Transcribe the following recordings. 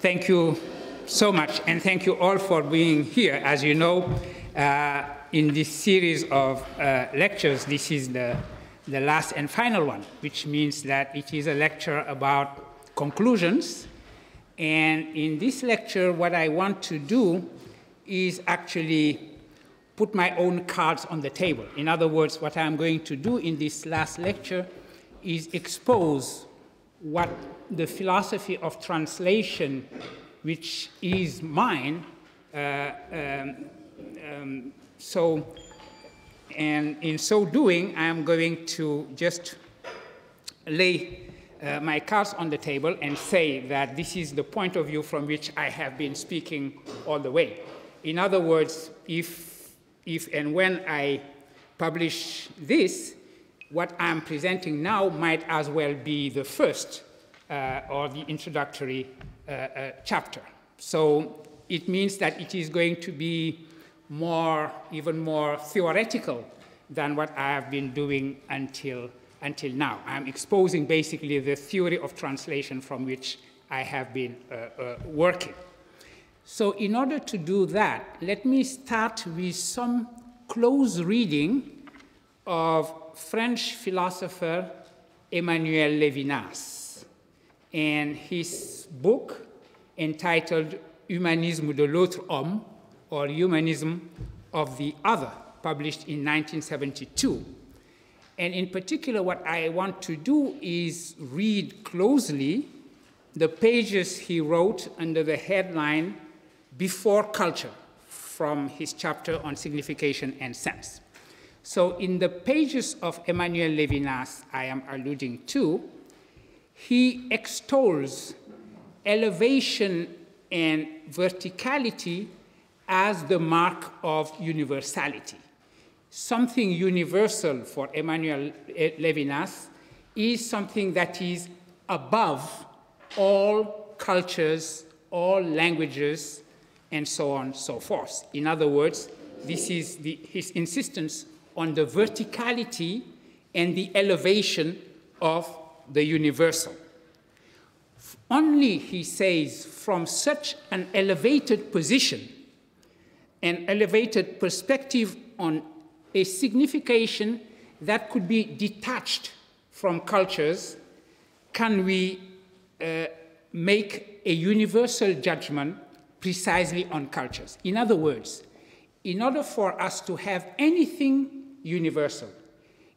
Thank you so much, and thank you all for being here. As you know, uh, in this series of uh, lectures, this is the, the last and final one, which means that it is a lecture about conclusions. And in this lecture, what I want to do is actually put my own cards on the table. In other words, what I'm going to do in this last lecture is expose what the philosophy of translation, which is mine, uh, um, um, so, and in so doing, I'm going to just lay uh, my cards on the table and say that this is the point of view from which I have been speaking all the way. In other words, if, if and when I publish this, what I'm presenting now might as well be the first or the introductory uh, uh, chapter. So it means that it is going to be more, even more theoretical than what I have been doing until, until now. I'm exposing basically the theory of translation from which I have been uh, uh, working. So in order to do that, let me start with some close reading of French philosopher Emmanuel Levinas and his book entitled Humanisme de l'autre homme, or Humanism of the Other, published in 1972. And in particular, what I want to do is read closely the pages he wrote under the headline Before Culture from his chapter on signification and sense. So, in the pages of Emmanuel Levinas I am alluding to, he extols elevation and verticality as the mark of universality. Something universal for Emmanuel Levinas is something that is above all cultures, all languages, and so on and so forth. In other words, this is the, his insistence on the verticality and the elevation of the universal. Only, he says, from such an elevated position, an elevated perspective on a signification that could be detached from cultures, can we uh, make a universal judgment precisely on cultures. In other words, in order for us to have anything universal,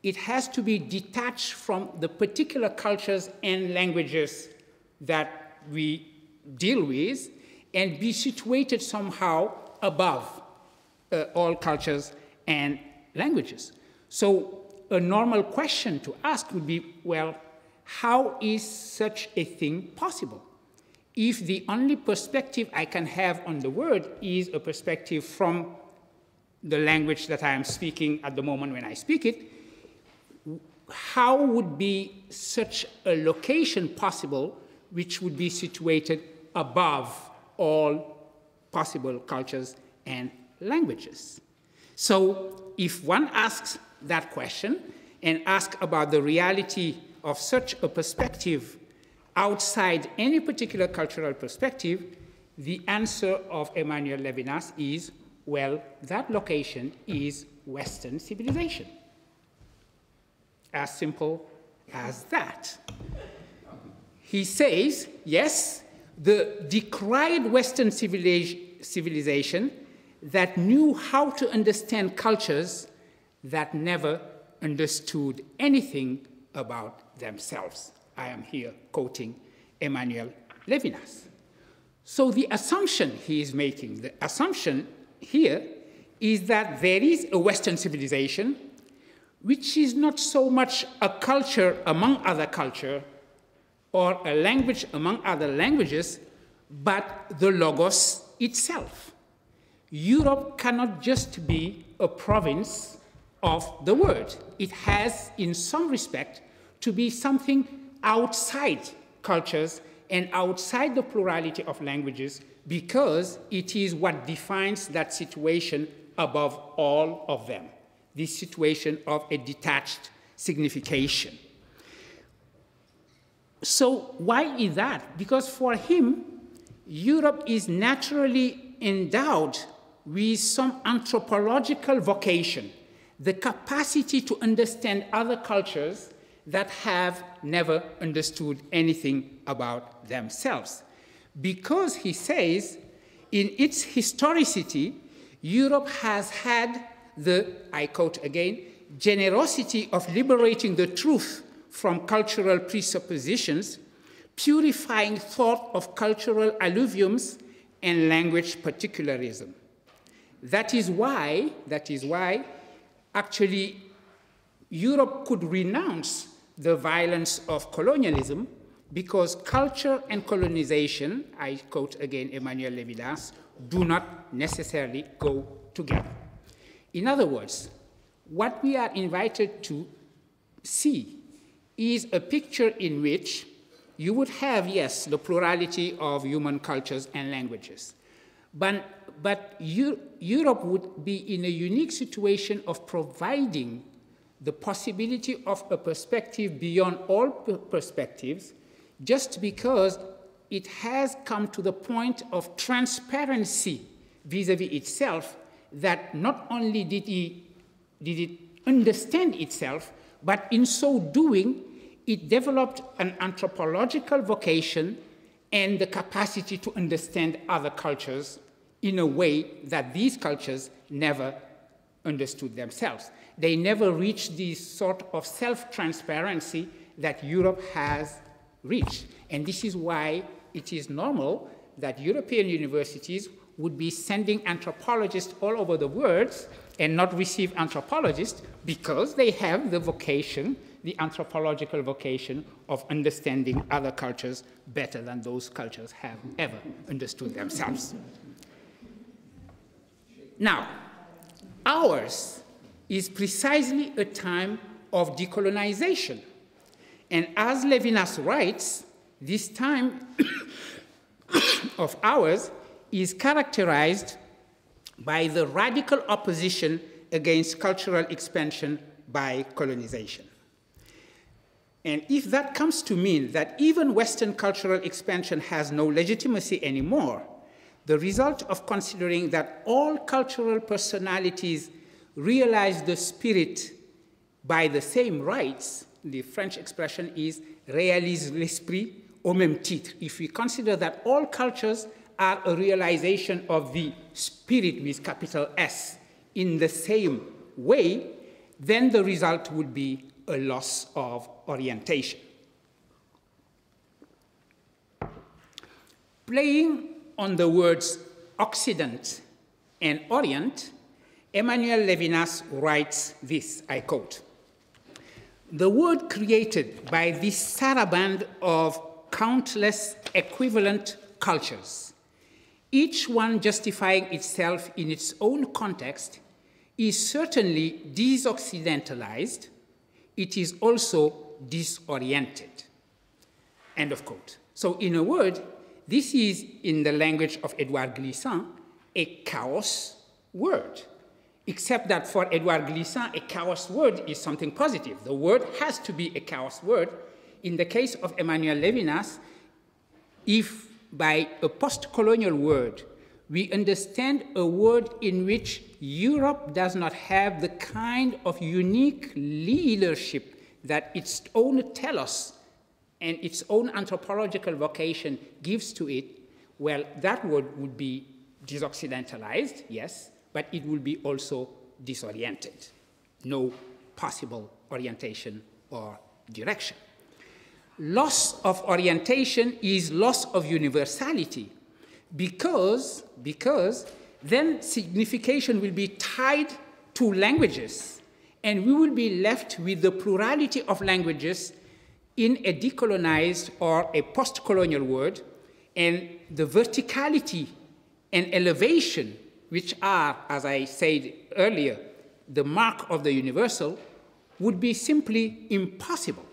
it has to be detached from the particular cultures and languages that we deal with and be situated somehow above uh, all cultures and languages. So a normal question to ask would be, well, how is such a thing possible? If the only perspective I can have on the world is a perspective from the language that I am speaking at the moment when I speak it, how would be such a location possible which would be situated above all possible cultures and languages. So if one asks that question and asks about the reality of such a perspective outside any particular cultural perspective, the answer of Emmanuel Levinas is, well, that location is Western civilization. As simple as that. He says, yes, the decried Western civilization that knew how to understand cultures that never understood anything about themselves. I am here quoting Emmanuel Levinas. So the assumption he is making, the assumption here is that there is a Western civilization which is not so much a culture among other cultures or a language among other languages, but the Logos itself. Europe cannot just be a province of the world. It has, in some respect, to be something outside cultures and outside the plurality of languages because it is what defines that situation above all of them, this situation of a detached signification. So why is that? Because for him, Europe is naturally endowed with some anthropological vocation, the capacity to understand other cultures that have never understood anything about themselves. Because, he says, in its historicity, Europe has had the, I quote again, generosity of liberating the truth from cultural presuppositions, purifying thought of cultural alluviums and language particularism. That is why, that is why, actually, Europe could renounce the violence of colonialism because culture and colonization, I quote again Emmanuel Levinas, do not necessarily go together. In other words, what we are invited to see is a picture in which you would have, yes, the plurality of human cultures and languages. But, but Europe would be in a unique situation of providing the possibility of a perspective beyond all perspectives just because it has come to the point of transparency vis-a-vis -vis itself that not only did, he, did it understand itself, but in so doing, it developed an anthropological vocation and the capacity to understand other cultures in a way that these cultures never understood themselves. They never reached the sort of self-transparency that Europe has reached. And this is why it is normal that European universities would be sending anthropologists all over the world and not receive anthropologists because they have the vocation, the anthropological vocation of understanding other cultures better than those cultures have ever understood themselves. Now, ours is precisely a time of decolonization. And as Levinas writes, this time of ours is characterized by the radical opposition against cultural expansion by colonization. And if that comes to mean that even Western cultural expansion has no legitimacy anymore, the result of considering that all cultural personalities realize the spirit by the same rights, the French expression is réalise l'esprit au même titre. If we consider that all cultures are a realization of the spirit with capital S in the same way, then the result would be a loss of orientation. Playing on the words Occident and Orient, Emmanuel Levinas writes this, I quote, the word created by this saraband of countless equivalent cultures, each one justifying itself in its own context, is certainly disoccidentalized, it is also disoriented. End of quote. So, in a word, this is, in the language of Edouard Glissant, a chaos word. Except that for Edouard Glissant, a chaos word is something positive. The word has to be a chaos word. In the case of Emmanuel Levinas, if by a post-colonial word we understand a world in which Europe does not have the kind of unique leadership that its own telos and its own anthropological vocation gives to it, well, that word would be disoccidentalized, yes, but it would be also disoriented. No possible orientation or direction. Loss of orientation is loss of universality because, because then signification will be tied to languages and we will be left with the plurality of languages in a decolonized or a post-colonial world, and the verticality and elevation, which are, as I said earlier, the mark of the universal, would be simply impossible.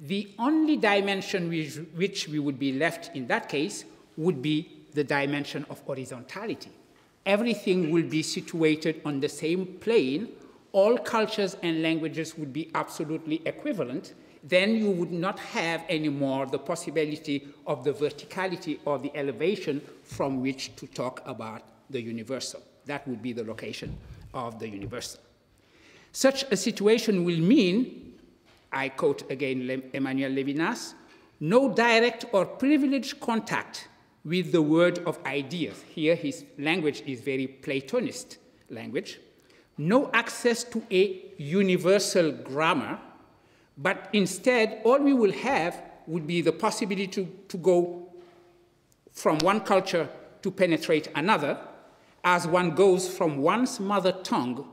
The only dimension with which we would be left in that case would be the dimension of horizontality. Everything will be situated on the same plane. All cultures and languages would be absolutely equivalent, then you would not have anymore the possibility of the verticality or the elevation from which to talk about the universal. That would be the location of the universal. Such a situation will mean, I quote again Emmanuel Levinas, no direct or privileged contact with the world of ideas. Here his language is very Platonist language. No access to a universal grammar, but instead all we will have would be the possibility to, to go from one culture to penetrate another, as one goes from one's mother tongue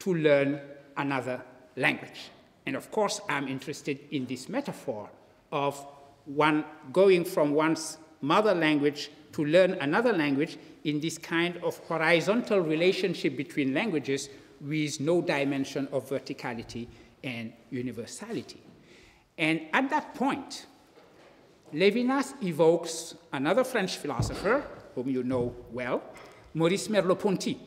to learn another language. And of course, I'm interested in this metaphor of one going from one's mother language to learn another language in this kind of horizontal relationship between languages with no dimension of verticality and universality. And at that point, Levinas evokes another French philosopher, whom you know well, Maurice Merleau-Ponty.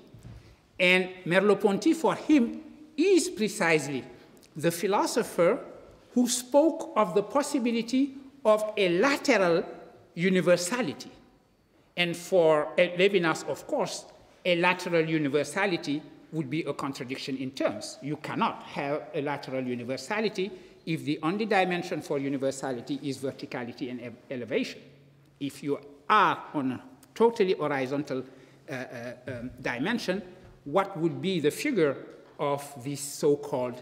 And Merleau-Ponty, for him, is precisely the philosopher who spoke of the possibility of a lateral universality. And for Levinas, of course, a lateral universality would be a contradiction in terms. You cannot have a lateral universality if the only dimension for universality is verticality and elevation. If you are on a totally horizontal uh, uh, um, dimension, what would be the figure of this so-called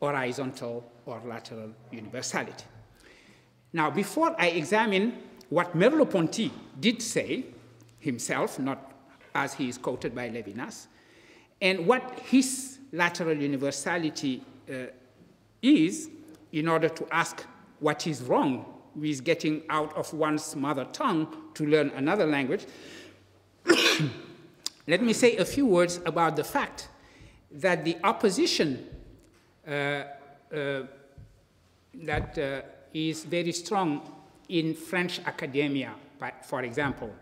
horizontal or lateral universality? Now, before I examine what Merleau-Ponty did say himself, not as he is quoted by Levinas, and what his lateral universality uh, is, in order to ask what is wrong with getting out of one's mother tongue to learn another language, let me say a few words about the fact that the opposition that uh, is very strong in French academia, for example,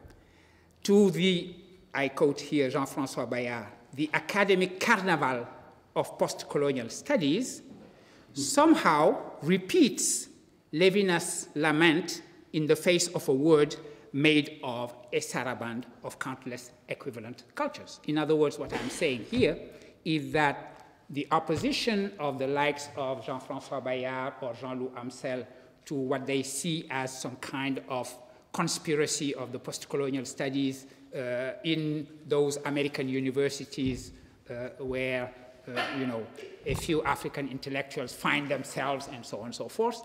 to the, I quote here Jean-Francois Bayart, the academic carnival of post-colonial studies, somehow repeats Levinas' lament in the face of a word made of a saraband of countless equivalent cultures. In other words, what I'm saying here is that the opposition of the likes of Jean-François Bayart or Jean-Loup Amselle to what they see as some kind of conspiracy of the post-colonial studies uh, in those American universities uh, where, uh, you know, a few African intellectuals find themselves and so on and so forth.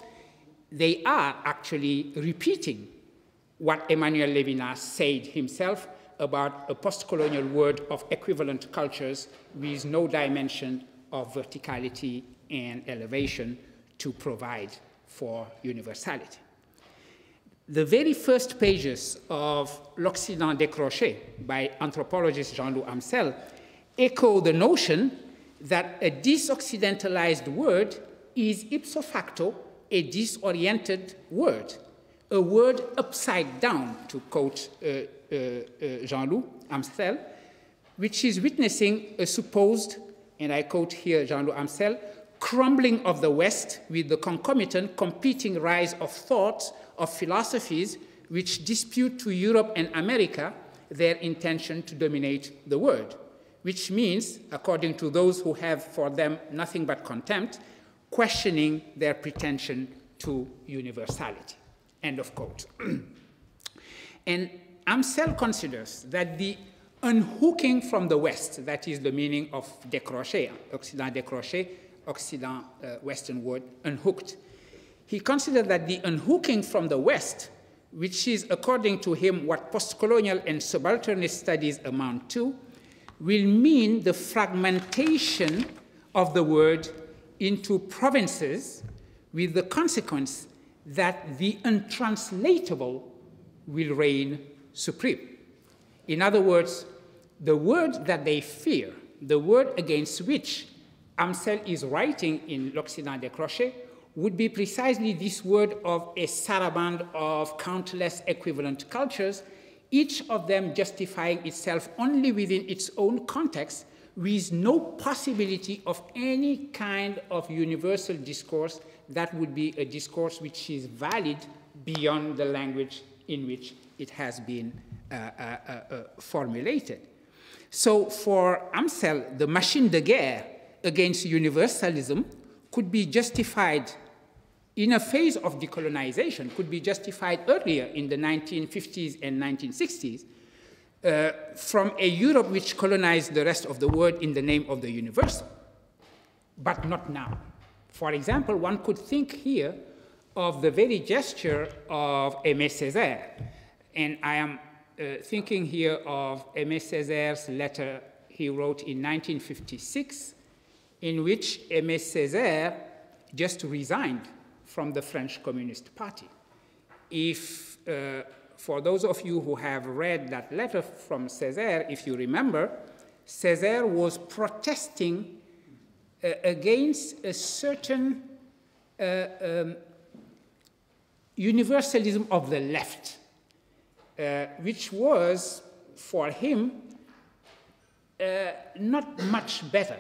They are actually repeating what Emmanuel Levinas said himself about a post-colonial world of equivalent cultures with no dimension of verticality and elevation to provide for universality. The very first pages of L'Occident décroché by anthropologist Jean-Loup Amselle echo the notion that a disoccidentalized word is ipso facto a disoriented word, a word upside down, to quote uh, uh, uh, Jean-Loup Amselle, which is witnessing a supposed, and I quote here Jean-Loup Amselle, crumbling of the West with the concomitant competing rise of thoughts, of philosophies, which dispute to Europe and America their intention to dominate the world, which means, according to those who have for them nothing but contempt, questioning their pretension to universality. End of quote. and Amselle considers that the unhooking from the West, that is the meaning of décroché, Occident décroché, Occident, uh, Western word, unhooked. He considered that the unhooking from the West, which is, according to him, what postcolonial and subalternist studies amount to, will mean the fragmentation of the world into provinces with the consequence that the untranslatable will reign supreme. In other words, the word that they fear, the word against which Amselle is writing in L'Occident décroché would be precisely this word of a saraband of countless equivalent cultures, each of them justifying itself only within its own context, with no possibility of any kind of universal discourse that would be a discourse which is valid beyond the language in which it has been uh, uh, uh, uh formulated. So for Amselle, the machine de guerre against universalism could be justified in a phase of decolonization, could be justified earlier in the 1950s and 1960s, uh, from a Europe which colonized the rest of the world in the name of the universal, but not now. For example, one could think here of the very gesture of Aimé Césaire. And I am uh, thinking here of Aimé Césaire's letter he wrote in 1956, in which Aimé Césaire just resigned from the French Communist Party. If uh, for those of you who have read that letter from Césaire, if you remember, Césaire was protesting uh, against a certain uh, um, universalism of the left, uh, which was for him uh, not much better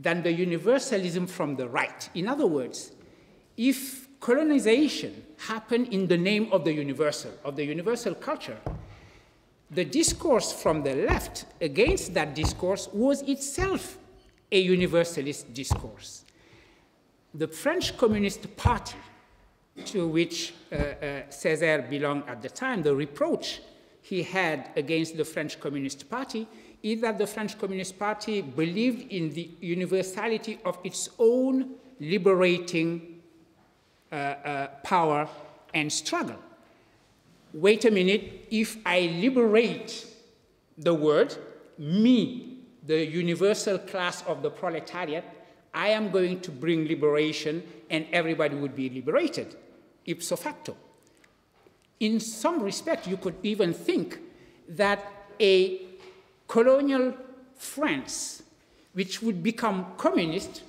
than the universalism from the right. In other words, if colonization happened in the name of the universal, of the universal culture. The discourse from the left against that discourse was itself a universalist discourse. The French Communist Party, to which uh, uh, Césaire belonged at the time, the reproach he had against the French Communist Party is that the French Communist Party believed in the universality of its own liberating uh, uh, power and struggle. Wait a minute, if I liberate the word, me, the universal class of the proletariat, I am going to bring liberation and everybody would be liberated, ipso facto. In some respect, you could even think that a colonial France, which would become communist,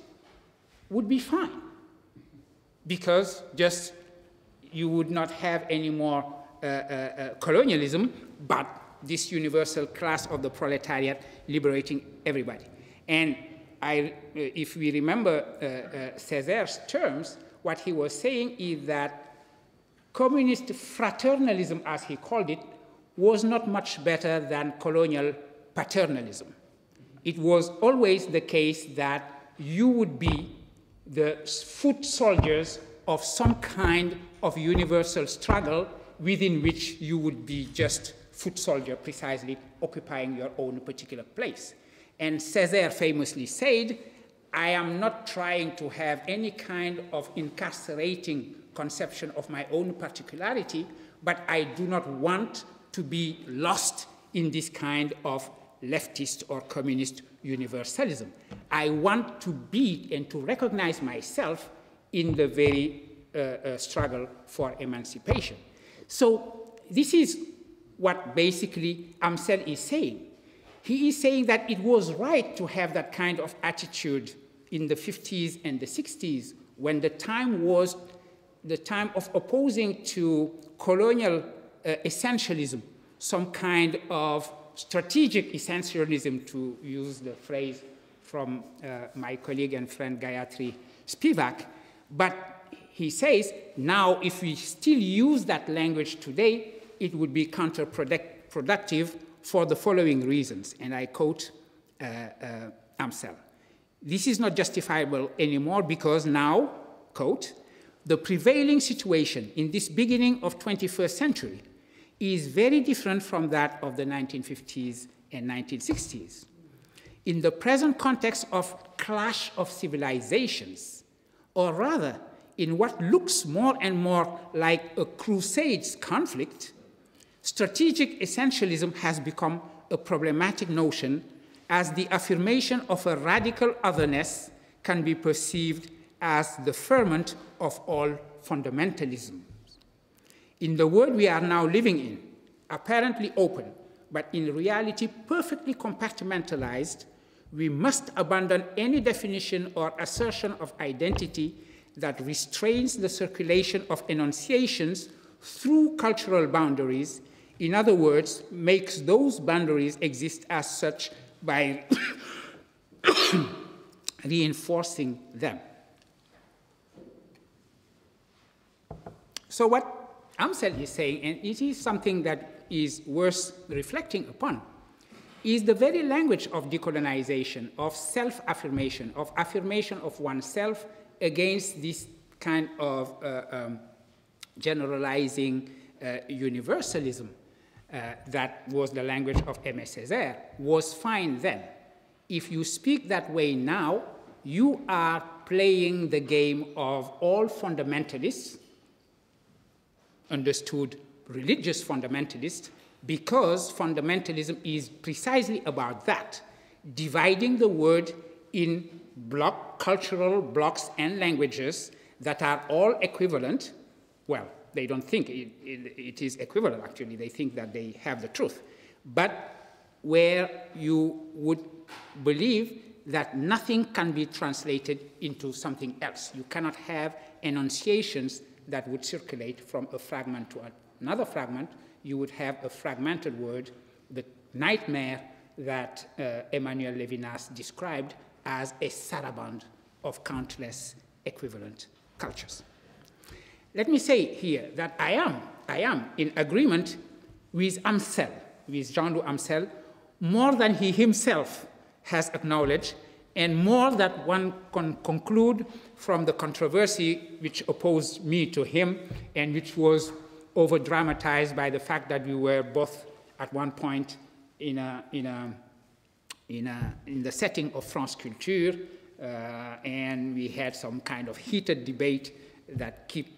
would be fine because just you would not have any more uh, uh, uh, colonialism, but this universal class of the proletariat liberating everybody. And I, uh, if we remember uh, uh, terms, what he was saying is that communist fraternalism, as he called it, was not much better than colonial paternalism. It was always the case that you would be the foot soldiers of some kind of universal struggle within which you would be just foot soldier precisely occupying your own particular place. And Césaire famously said, I am not trying to have any kind of incarcerating conception of my own particularity, but I do not want to be lost in this kind of leftist or communist universalism. I want to be and to recognize myself in the very uh, uh, struggle for emancipation. So this is what basically Amselle is saying. He is saying that it was right to have that kind of attitude in the 50s and the 60s when the time was the time of opposing to colonial uh, essentialism, some kind of strategic essentialism, to use the phrase from uh, my colleague and friend Gayatri Spivak. But he says, now if we still use that language today, it would be counterproductive for the following reasons. And I quote uh, uh, Amselle. This is not justifiable anymore because now, quote, the prevailing situation in this beginning of 21st century is very different from that of the 1950s and 1960s. In the present context of clash of civilizations, or rather, in what looks more and more like a crusades conflict, strategic essentialism has become a problematic notion as the affirmation of a radical otherness can be perceived as the ferment of all fundamentalism in the world we are now living in, apparently open, but in reality perfectly compartmentalized, we must abandon any definition or assertion of identity that restrains the circulation of enunciations through cultural boundaries, in other words, makes those boundaries exist as such by reinforcing them. So what Amselle is saying, and it is something that is worth reflecting upon, is the very language of decolonization, of self-affirmation, of affirmation of oneself against this kind of uh, um, generalizing uh, universalism uh, that was the language of Aimé Césaire, was fine then. If you speak that way now, you are playing the game of all fundamentalists, understood religious fundamentalists, because fundamentalism is precisely about that, dividing the world in block, cultural blocks and languages that are all equivalent. Well, they don't think it, it, it is equivalent, actually. They think that they have the truth. But where you would believe that nothing can be translated into something else. You cannot have enunciations that would circulate from a fragment to another fragment. You would have a fragmented word, the nightmare that uh, Emmanuel Levinas described as a saraband of countless equivalent cultures. Let me say here that I am, I am in agreement with Amselle, with Jean-Louis Amselle, more than he himself has acknowledged, and more that one can conclude from the controversy which opposed me to him and which was over dramatized by the fact that we were both at one point in, a, in, a, in, a, in the setting of France Culture, uh, and we had some kind of heated debate that keep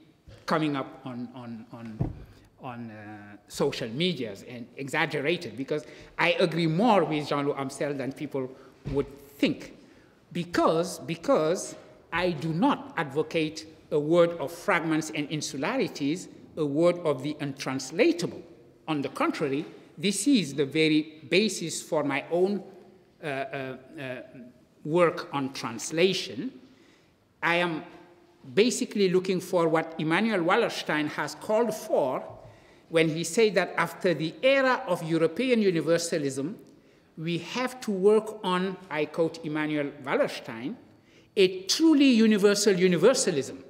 coming up on, on, on, on uh, social medias and exaggerated because I agree more with Jean-Louis Amselle than people would think. Because, because I do not advocate a word of fragments and insularities, a word of the untranslatable. On the contrary, this is the very basis for my own uh, uh, uh, work on translation. I am basically looking for what Immanuel Wallerstein has called for when he said that after the era of European universalism, we have to work on, I quote Immanuel Wallerstein, a truly universal universalism,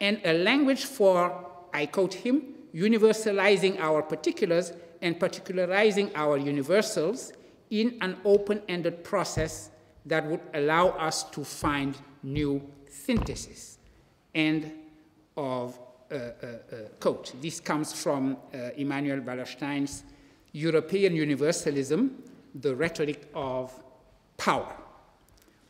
and a language for, I quote him, universalizing our particulars and particularizing our universals in an open-ended process that would allow us to find new synthesis. End of uh, uh, uh, quote. This comes from uh, Immanuel Wallerstein's European Universalism, the Rhetoric of Power,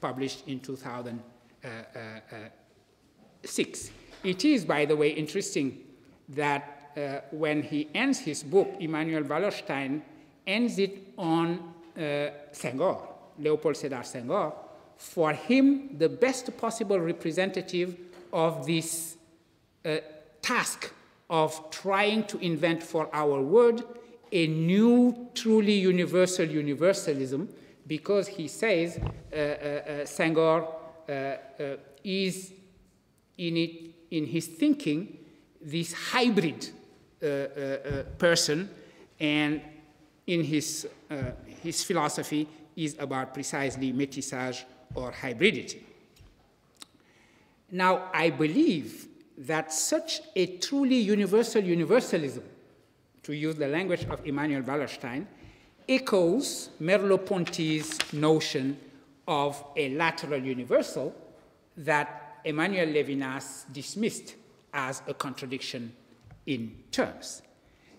published in 2006. It is, by the way, interesting that uh, when he ends his book, Immanuel Wallerstein ends it on uh, Senghor, Leopold Sedar Senghor, for him the best possible representative of this uh, task of trying to invent for our world a new, truly universal universalism, because he says uh, uh, uh Senghor uh, uh, is in, it, in his thinking this hybrid person, and in his, his philosophy is about precisely métissage or hybridity. Now, I believe that such a truly universal universalism, to use the language of Immanuel Wallerstein, echoes Merleau-Ponty's notion of a lateral universal that Emmanuel Levinas dismissed as a contradiction in terms.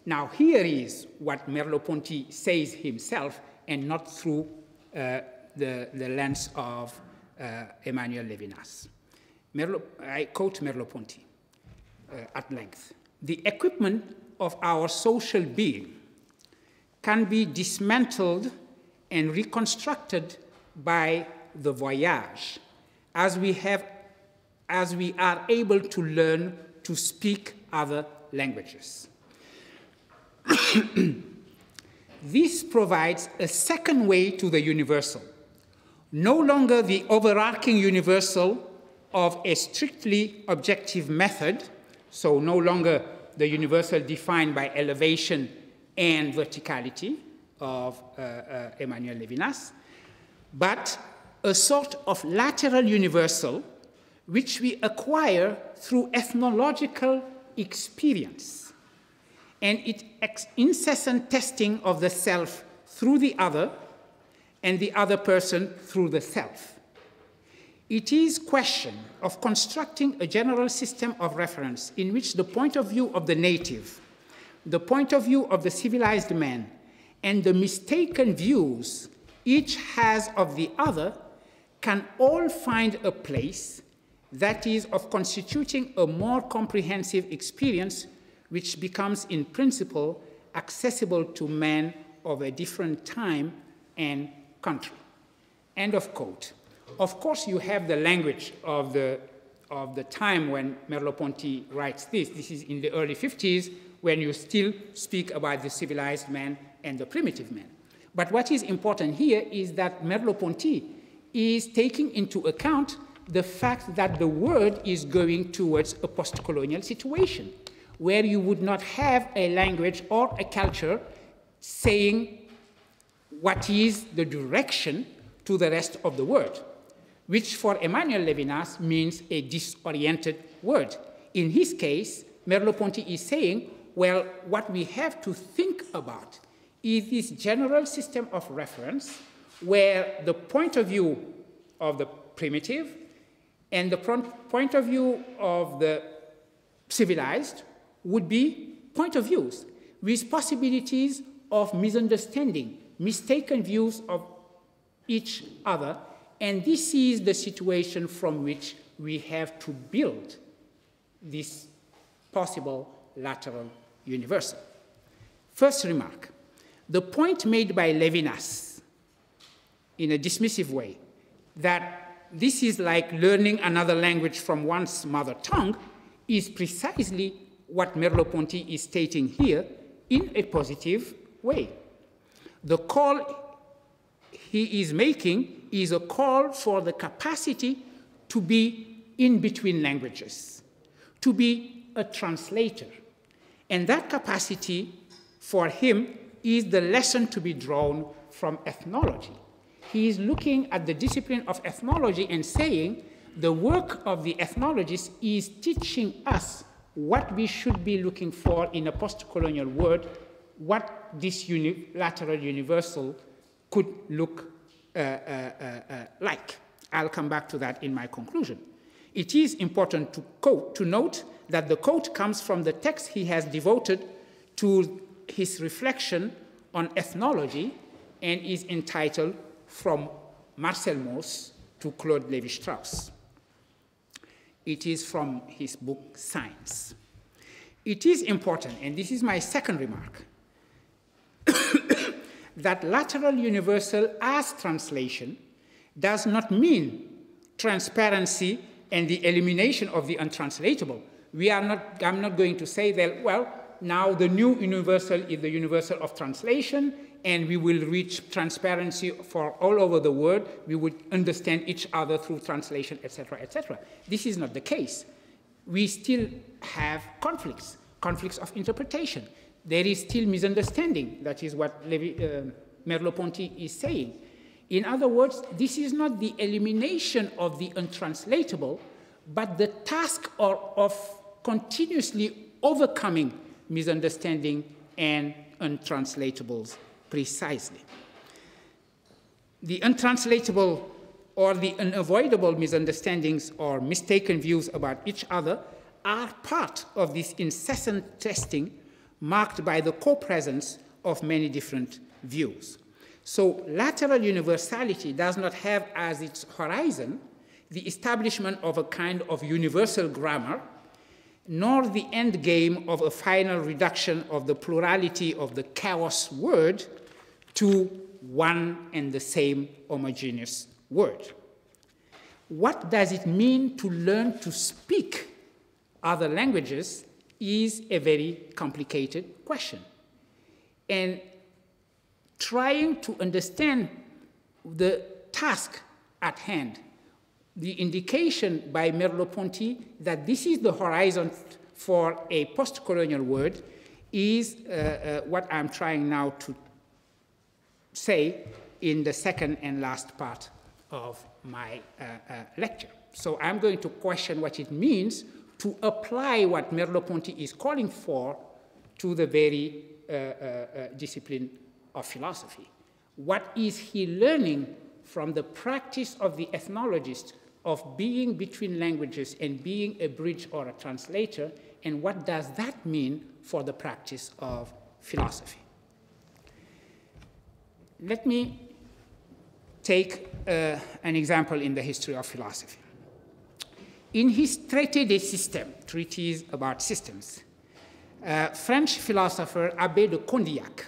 Now, here is what Merleau-Ponty says himself, and not through uh, the, the lens of uh, Emmanuel Levinas. Merlo, I quote Merleau-Ponty uh, at length. The equipment of our social being can be dismantled and reconstructed by the voyage as we, have, as we are able to learn to speak other languages. this provides a second way to the universal no longer the overarching universal of a strictly objective method, so no longer the universal defined by elevation and verticality of uh, uh, Emmanuel Levinas, but a sort of lateral universal which we acquire through ethnological experience and its incessant testing of the self through the other and the other person through the self. It is a question of constructing a general system of reference in which the point of view of the native, the point of view of the civilized man, and the mistaken views each has of the other can all find a place that is of constituting a more comprehensive experience which becomes in principle accessible to men of a different time and country. End of quote. Of course, you have the language of the, of the time when Merleau-Ponty writes this. This is in the early 50s when you still speak about the civilized man and the primitive man. But what is important here is that Merleau-Ponty is taking into account the fact that the world is going towards a post-colonial situation where you would not have a language or a culture saying what is the direction to the rest of the world, which for Emmanuel Levinas means a disoriented world. In his case, Merleau-Ponty is saying, well, what we have to think about is this general system of reference where the point of view of the primitive and the point of view of the civilized would be point of views with possibilities of misunderstanding, mistaken views of each other, and this is the situation from which we have to build this possible lateral universal. First remark the point made by Levinas in a dismissive way that this is like learning another language from one's mother tongue is precisely what Merleau-Ponty is stating here in a positive way. The call he is making is a call for the capacity to be in between languages, to be a translator. And that capacity for him is the lesson to be drawn from ethnology. He is looking at the discipline of ethnology and saying the work of the ethnologist is teaching us what we should be looking for in a post colonial world, what this unilateral universal could look Uh, uh, uh, like. I'll come back to that in my conclusion. It is important to, quote, to note that the quote comes from the text he has devoted to his reflection on ethnology and is entitled From Marcel Mauss to Claude Levi Strauss. It is from his book Signs. It is important, and this is my second remark, that lateral universal as translation does not mean transparency and the elimination of the untranslatable. We are not, I'm not going to say that, well, now the new universal is the universal of translation, and we will reach transparency for all over the world. We would understand each other through translation, etc., etc. This is not the case. We still have conflicts, conflicts of interpretation. There is still misunderstanding. That is what Levi, uh, Merleau-Ponty is saying. In other words, this is not the elimination of the untranslatable, but the task of continuously overcoming misunderstanding and untranslatables precisely. The untranslatable or the unavoidable misunderstandings or mistaken views about each other are part of this incessant testing marked by the co-presence of many different views. So lateral universality does not have as its horizon the establishment of a kind of universal grammar nor the end game of a final reduction of the plurality of the chaos word to one and the same homogeneous word. What does it mean to learn to speak other languages is a very complicated question. And trying to understand the task at hand the indication by Merleau-Ponty that this is the horizon for a post-colonial world is uh, uh, what I'm trying now to say in the second and last part of my uh, uh, lecture. So I'm going to question what it means to apply what Merleau-Ponty is calling for to the very uh, uh, uh, discipline of philosophy. What is he learning from the practice of the ethnologist of being between languages and being a bridge or a translator, and what does that mean for the practice of philosophy? Let me take uh, an example in the history of philosophy. In his Traité des systèmes, treatise about systems, uh, French philosopher Abbé de Condillac,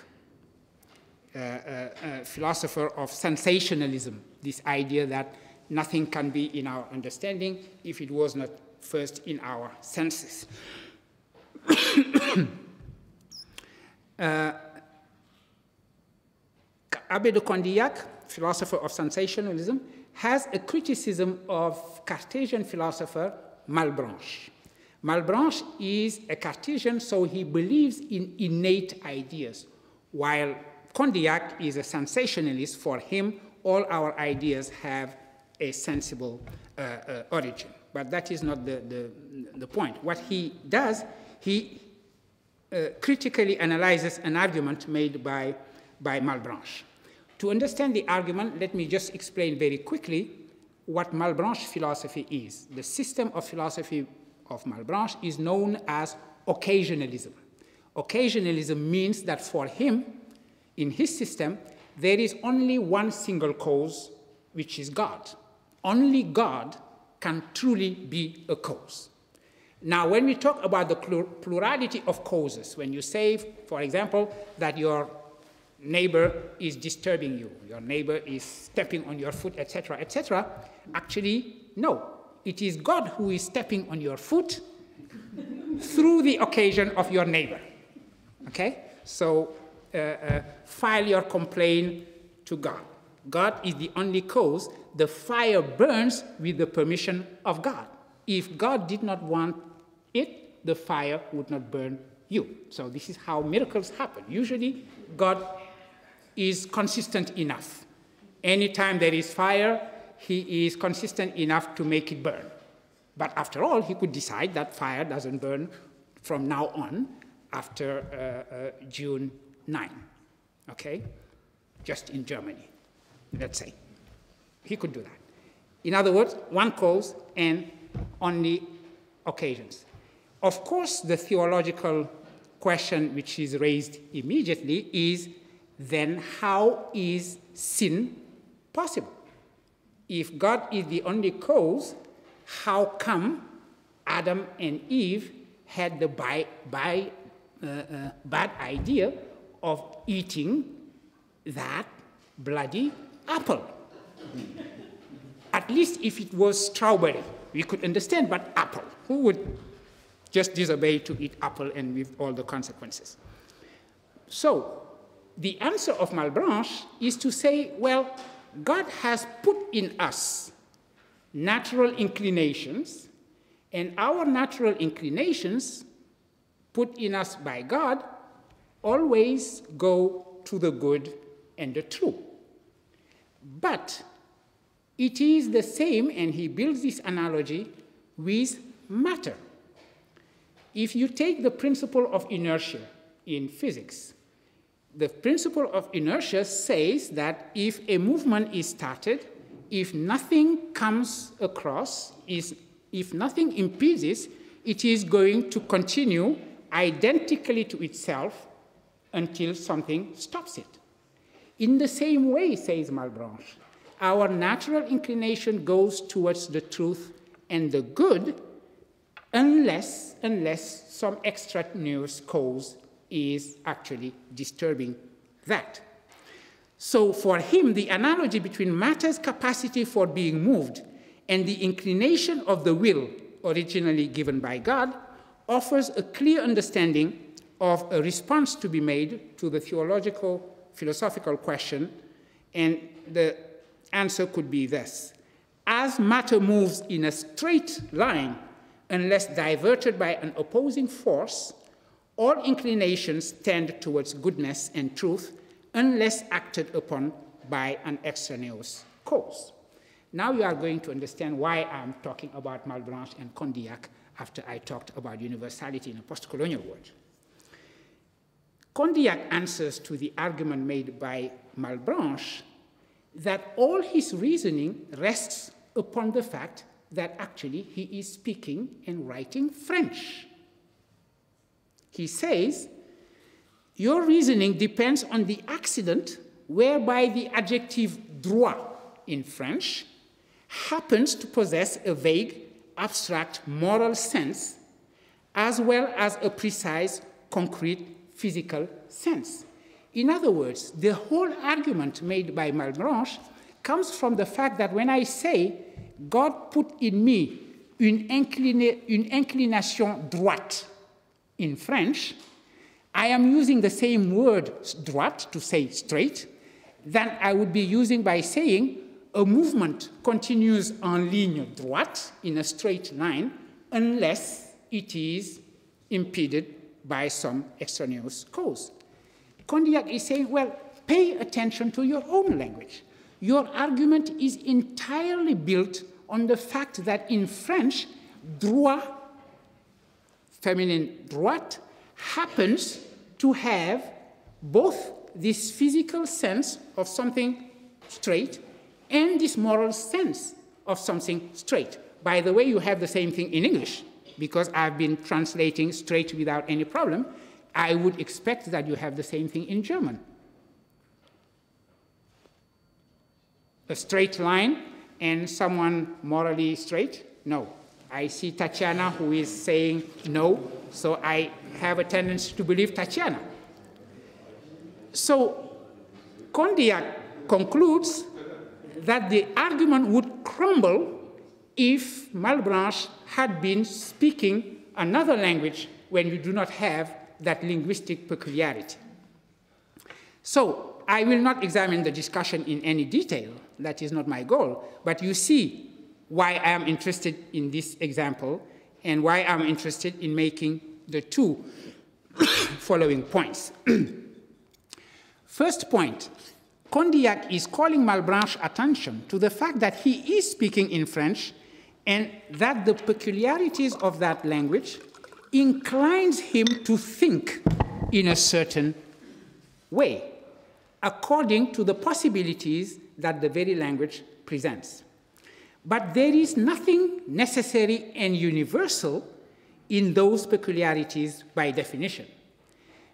uh, uh, philosopher of sensationalism, this idea that nothing can be in our understanding if it was not first in our senses. uh, Abbé de Condillac, philosopher of sensationalism, has a criticism of Cartesian philosopher Malebranche. Malebranche is a Cartesian, so he believes in innate ideas, while Condillac is a sensationalist. For him, all our ideas have a sensible uh, uh, origin. But that is not the, the, the, point. What he does, he uh, critically analyzes an argument made by, by Malebranche. To understand the argument, let me just explain very quickly what Malebranche philosophy is. The system of philosophy of Malebranche is known as occasionalism. Occasionalism means that for him, in his system, there is only one single cause, which is God. Only God can truly be a cause. Now, when we talk about the plurality of causes, when you say, for example, that your neighbor is disturbing you, your neighbor is stepping on your foot, etc., etc., actually, no. It is God who is stepping on your foot through the occasion of your neighbor. Okay? So uh, uh, file your complaint to God. God is the only cause. The fire burns with the permission of God. If God did not want it, the fire would not burn you. So this is how miracles happen. Usually, God is consistent enough. Anytime there is fire, he is consistent enough to make it burn. But after all, he could decide that fire doesn't burn from now on after uh, uh, June 9, okay? Just in Germany, let's say. He could do that. In other words, one cause and only occasions. Of course, the theological question which is raised immediately is then how is sin possible? If God is the only cause, how come Adam and Eve had the by, by, uh, uh, bad idea of eating that bloody apple? At least if it was strawberry, we could understand, but apple, who would just disobey to eat apple and with all the consequences? So, the answer of Malebranche is to say, well, God has put in us natural inclinations, and our natural inclinations, put in us by God, always go to the good and the true. But it is the same, and he builds this analogy with matter. If you take the principle of inertia in physics, the principle of inertia says that if a movement is started, if nothing comes across, is, if nothing impedes it, is going to continue identically to itself until something stops it. In the same way, says Malebranche, our natural inclination goes towards the truth and the good unless, unless some extraneous cause is actually disturbing that. So for him, the analogy between matter's capacity for being moved and the inclination of the will originally given by God offers a clear understanding of a response to be made to the theological, philosophical question, and the answer could be this. As matter moves in a straight line, unless diverted by an opposing force, all inclinations tend towards goodness and truth unless acted upon by an extraneous cause. Now you are going to understand why I'm talking about Malebranche and Condillac after I talked about universality in a post-colonial world. Condillac answers to the argument made by Malebranche that all his reasoning rests upon the fact that actually he is speaking and writing French. He says, Your reasoning depends on the accident whereby the adjective droit in French happens to possess a vague, abstract moral sense as well as a precise, concrete physical sense. In other words, the whole argument made by Malebranche comes from the fact that when I say God put in me une, une inclination droite in French, I am using the same word droite to say straight than I would be using by saying a movement continues en ligne droite in a straight line unless it is impeded by some extraneous cause. Condillac is saying, well, pay attention to your own language. Your argument is entirely built on the fact that in French, droit, feminine droite, happens to have both this physical sense of something straight and this moral sense of something straight. By the way, you have the same thing in English because I've been translating straight without any problem, I would expect that you have the same thing in German. A straight line and someone morally straight? No. I see Tatiana who is saying no, so I have a tendency to believe Tatiana. So Condillac concludes that the argument would crumble if Malebranche had been speaking another language when you do not have that linguistic peculiarity. So I will not examine the discussion in any detail, that is not my goal, but you see why I am interested in this example and why I'm interested in making the two following points. First point, Condillac is calling Malebranche attention to the fact that he is speaking in French and that the peculiarities of that language inclines him to think in a certain way, according to the possibilities that the very language presents. But there is nothing necessary and universal in those peculiarities by definition.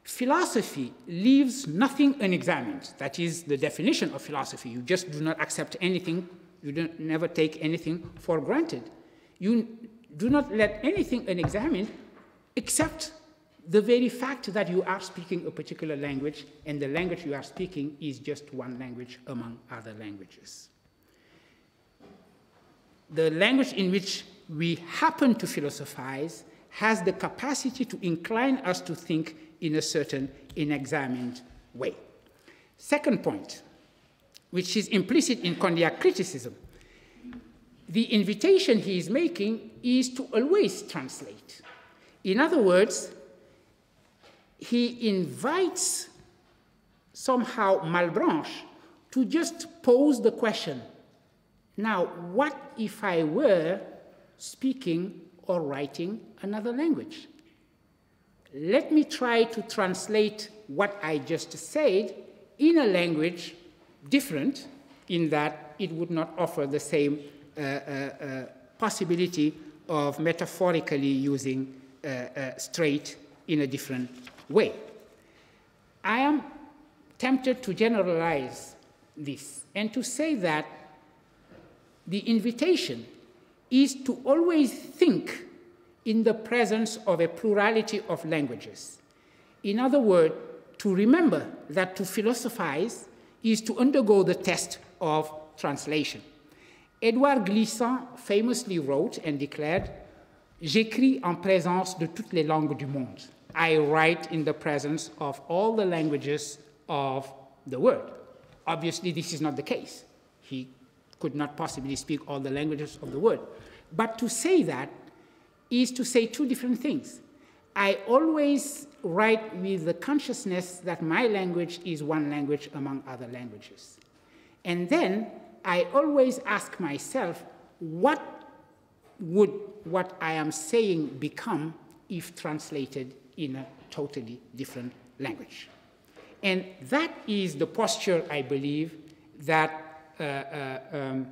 Philosophy leaves nothing unexamined. That is the definition of philosophy. You just do not accept anything you don't, never take anything for granted. You do not let anything unexamined except the very fact that you are speaking a particular language and the language you are speaking is just one language among other languages. The language in which we happen to philosophize has the capacity to incline us to think in a certain inexamined way. Second point, which is implicit in Condillac criticism. The invitation he is making is to always translate. In other words, he invites somehow Malebranche to just pose the question now, what if I were speaking or writing another language? Let me try to translate what I just said in a language different in that it would not offer the same uh, uh, uh, possibility of metaphorically using uh, uh, straight in a different way. I am tempted to generalize this and to say that the invitation is to always think in the presence of a plurality of languages. In other words, to remember that to philosophize is to undergo the test of translation. Edouard Glissant famously wrote and declared, J'écris en présence de toutes les langues du monde. I write in the presence of all the languages of the world. Obviously, this is not the case. He could not possibly speak all the languages of the world. But to say that is to say two different things. I always write with the consciousness that my language is one language among other languages. And then I always ask myself, what would what I am saying become if translated in a totally different language? And that is the posture, I believe, that um,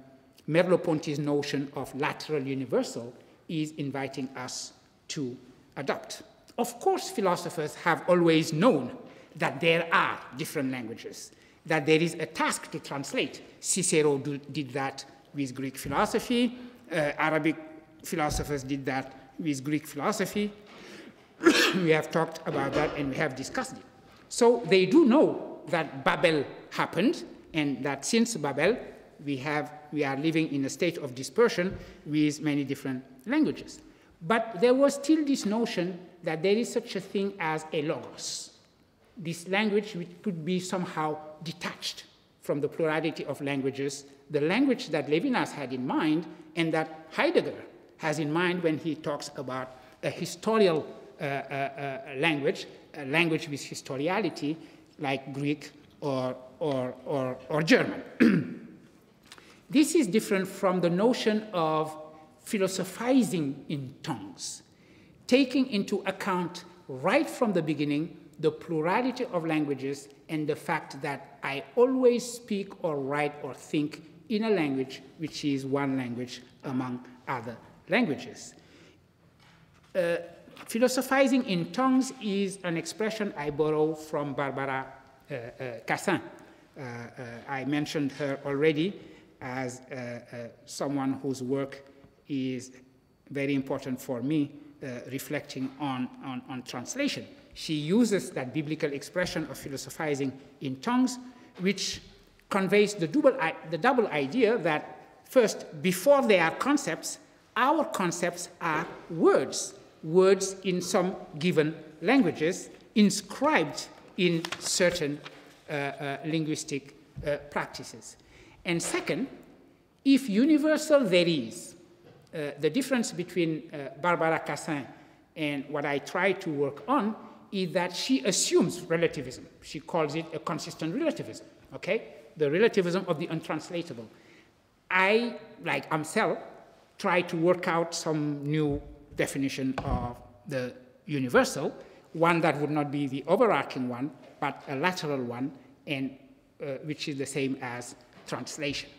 Merleau-Ponty's notion of lateral universal is inviting us to adopt. Of course, philosophers have always known that there are different languages, that there is a task to translate. Cicero do, did that with Greek philosophy, uh, Arabic philosophers did that with Greek philosophy. we have talked about that and we have discussed it. So they do know that Babel happened and that since Babel, we, have, we are living in a state of dispersion with many different languages. But there was still this notion that there is such a thing as a logos, this language which could be somehow detached from the plurality of languages, the language that Levinas had in mind and that Heidegger has in mind when he talks about a historical uh, uh, uh, language, a language with historiality like Greek or, or, or, or German. this is different from the notion of philosophizing in tongues, taking into account right from the beginning the plurality of languages and the fact that I always speak or write or think in a language which is one language among other languages. Uh, philosophizing in tongues is an expression I borrow from Barbara uh, uh, Cassin. Uh, uh, I mentioned her already as uh, someone whose work is very important for me, reflecting on, on, on translation. She uses that biblical expression of philosophizing in tongues, which conveys the double, the double idea that first, before they are concepts, our concepts are words, words in some given languages inscribed in certain linguistic uh, practices. And second, if universal there is, uh, the difference between uh, Barbara Cassin and what I try to work on is that she assumes relativism. She calls it a consistent relativism, okay? The relativism of the untranslatable. I, like Amselle, try to work out some new definition of the universal, one that would not be the overarching one, but a lateral one, and uh, which is the same as translation.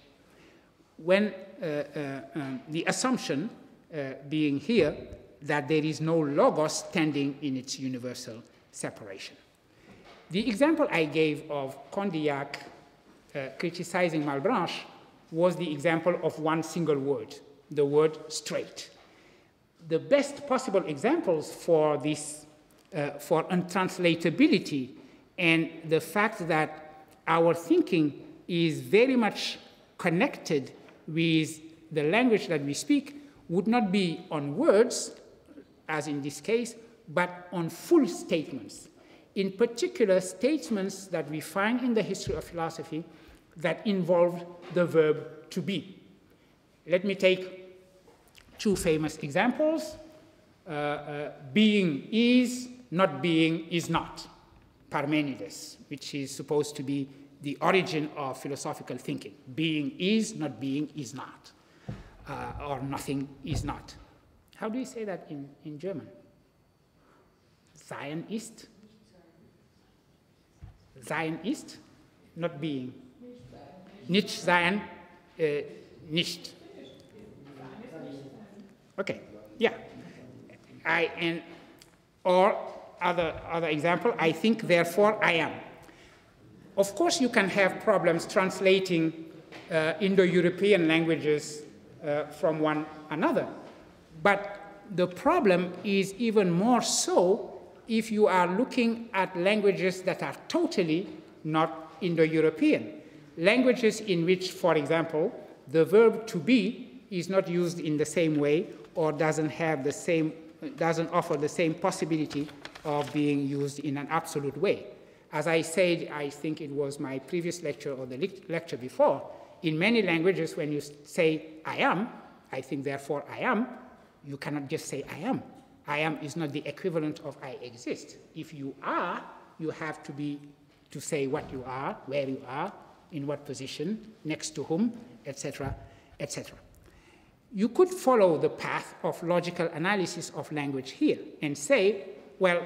When uh, uh, um, the assumption uh, being here that there is no logos standing in its universal separation. The example I gave of Condillac criticizing Malebranche was the example of one single word, the word straight. The best possible examples for this, uh, for untranslatability and the fact that our thinking is very much connected with the language that we speak would not be on words, as in this case, but on full statements. In particular, statements that we find in the history of philosophy that involved the verb to be. Let me take two famous examples. Uh, uh, being is, not being is not. Parmenides, which is supposed to be the origin of philosophical thinking. Being is, not being is not. Uh, or nothing is not. How do you say that in, in German? Sein ist? Sein ist, not being. Nicht sein, uh, nicht. Okay, yeah. I, and, or other, other example, I think, therefore I am. Of course, you can have problems translating uh, Indo-European languages uh, from one another. But the problem is even more so if you are looking at languages that are totally not Indo-European. Languages in which, for example, the verb to be is not used in the same way or doesn't have the same, doesn't offer the same possibility of being used in an absolute way. As I said, I think it was my previous lecture or the lecture before, in many languages, when you say I am, I think therefore I am, you cannot just say I am. I am is not the equivalent of I exist. If you are, you have to be to say what you are, where you are, in what position, next to whom, etc., etc. You could follow the path of logical analysis of language here and say, well,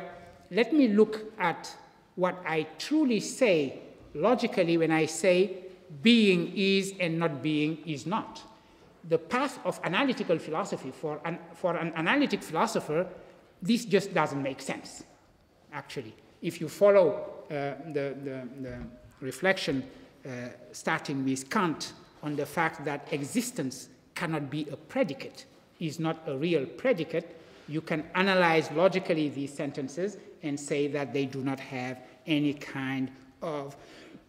let me look at what I truly say logically when I say being is and not being is not. The path of analytical philosophy, for an, for an analytic philosopher, this just doesn't make sense, actually. If you follow uh, the, the, the, reflection uh, starting with Kant on the fact that existence cannot be a predicate, is not a real predicate, you can analyze logically these sentences and say that they do not have any kind of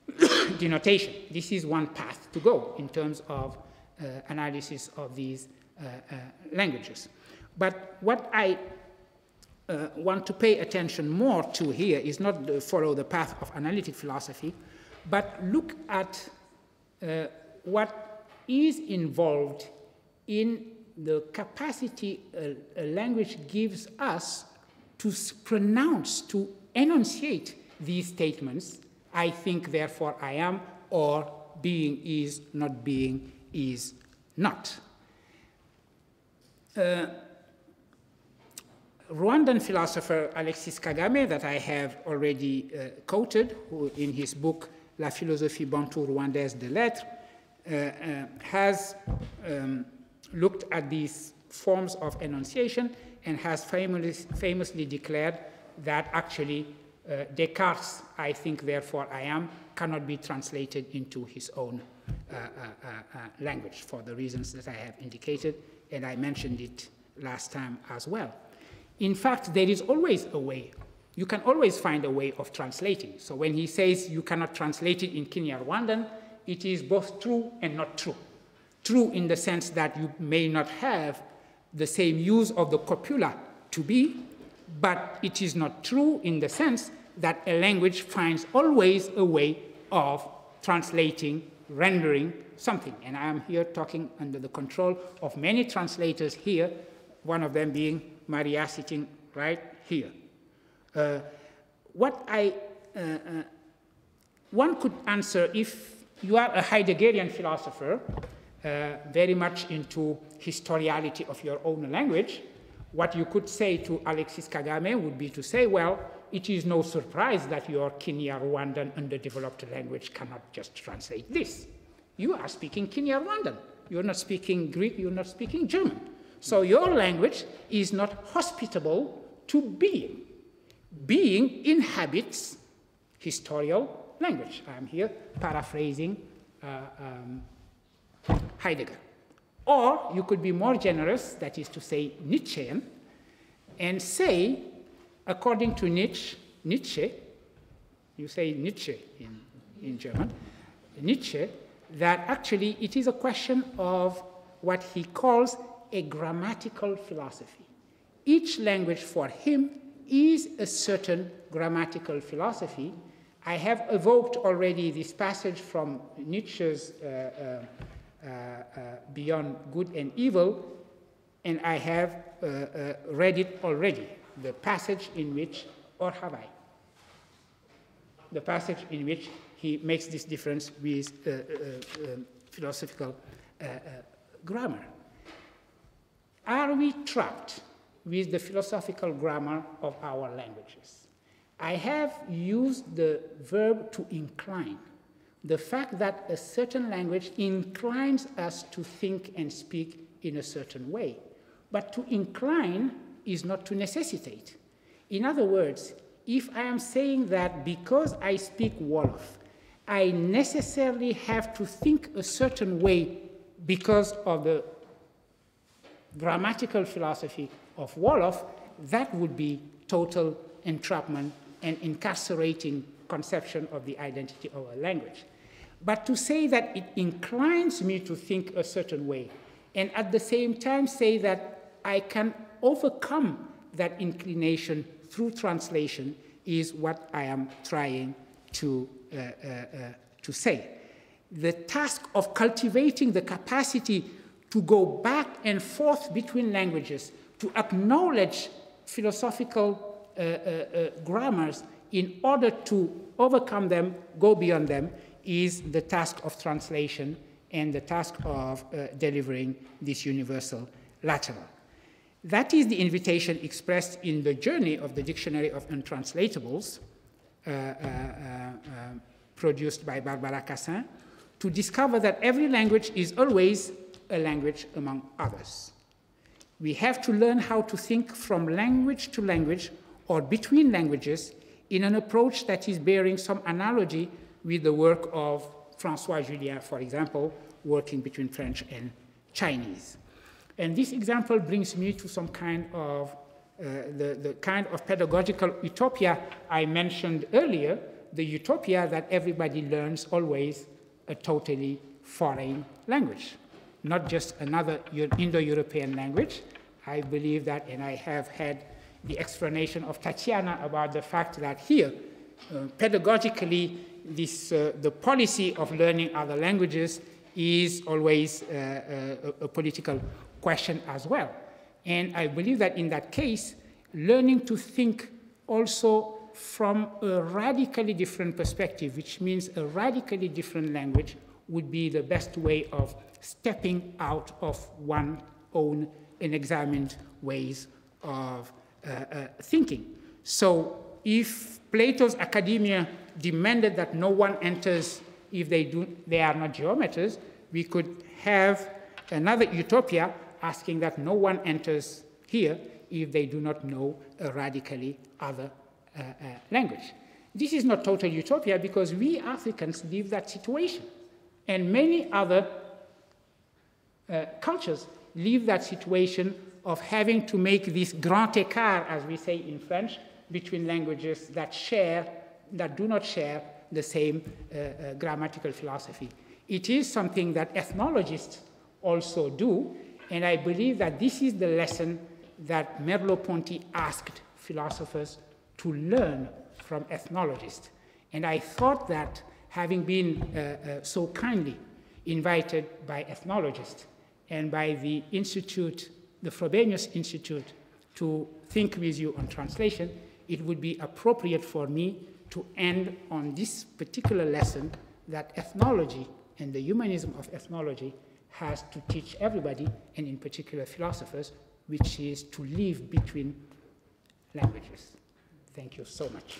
denotation. This is one path to go in terms of uh, analysis of these uh, uh, languages. But what I uh, want to pay attention more to here is not follow the path of analytic philosophy, but look at uh, what is involved in the capacity a, a language gives us to pronounce, to enunciate these statements I think, therefore I am, or being is, not being is not. Uh, Rwandan philosopher Alexis Kagame, that I have already uh, quoted who, in his book La philosophie bantou rwandaise de l'être, uh, uh, has um, looked at these forms of enunciation and has famous, famously declared that actually uh, Descartes, I think, therefore I am, cannot be translated into his own uh, uh, uh, uh, language for the reasons that I have indicated, and I mentioned it last time as well. In fact, there is always a way. You can always find a way of translating. So when he says you cannot translate it in Kinyarwandan, it is both true and not true. True in the sense that you may not have the same use of the copula to be, but it is not true in the sense that a language finds always a way of translating, rendering something. And I am here talking under the control of many translators here, one of them being Maria sitting right here. Uh, what I, uh, uh, one could answer if you are a Heideggerian philosopher, uh, very much into historiality of your own language, what you could say to Alexis Kagame would be to say, well, it is no surprise that your Kinyarwandan underdeveloped language cannot just translate this. You are speaking Kinyarwandan. You're not speaking Greek, you're not speaking German. So your language is not hospitable to being. Being inhabits historical language. I'm here paraphrasing uh, um, Heidegger. Or you could be more generous, that is to say, Nietzschean, and say according to Nietzsche, Nietzsche, you say Nietzsche in, in German, Nietzsche, that actually it is a question of what he calls a grammatical philosophy. Each language for him is a certain grammatical philosophy. I have evoked already this passage from Nietzsche's uh, uh, Beyond Good and Evil, and I have uh, uh, read it already the passage in which, or have I? The passage in which he makes this difference with uh, uh, um, philosophical uh, uh, grammar. Are we trapped with the philosophical grammar of our languages? I have used the verb to incline. The fact that a certain language inclines us to think and speak in a certain way. But to incline is not to necessitate. In other words, if I am saying that because I speak Wolof, I necessarily have to think a certain way because of the grammatical philosophy of Wolof, that would be total entrapment and incarcerating conception of the identity of a language. But to say that it inclines me to think a certain way, and at the same time say that I can overcome that inclination through translation is what I am trying to, uh, uh, uh, to say. The task of cultivating the capacity to go back and forth between languages, to acknowledge philosophical uh, uh, uh, grammars in order to overcome them, go beyond them, is the task of translation and the task of uh, delivering this universal lateral. That is the invitation expressed in the journey of the Dictionary of Untranslatables, uh, uh, uh, produced by Barbara Cassin, to discover that every language is always a language among others. We have to learn how to think from language to language or between languages in an approach that is bearing some analogy with the work of Francois Jullien, for example, working between French and Chinese. And this example brings me to some kind of uh, the, the kind of pedagogical utopia I mentioned earlier, the utopia that everybody learns always a totally foreign language, not just another Indo-European language. I believe that, and I have had the explanation of Tatiana about the fact that here, uh, pedagogically, this, uh, the policy of learning other languages is always uh, uh, a, a political question as well. And I believe that in that case, learning to think also from a radically different perspective, which means a radically different language, would be the best way of stepping out of one's own unexamined ways of uh, uh, thinking. So if Plato's academia demanded that no one enters if they, do, they are not geometers, we could have another utopia asking that no one enters here if they do not know a radically other uh, uh, language. This is not total utopia because we Africans live that situation. And many other uh, cultures live that situation of having to make this grand écart, as we say in French, between languages that share, that do not share the same uh, uh, grammatical philosophy. It is something that ethnologists also do, and I believe that this is the lesson that Merleau-Ponty asked philosophers to learn from ethnologists. And I thought that having been uh, uh, so kindly invited by ethnologists and by the Institute, the Frobenius Institute, to think with you on translation, it would be appropriate for me to end on this particular lesson that ethnology and the humanism of ethnology has to teach everybody, and in particular philosophers, which is to live between languages. Thank you so much.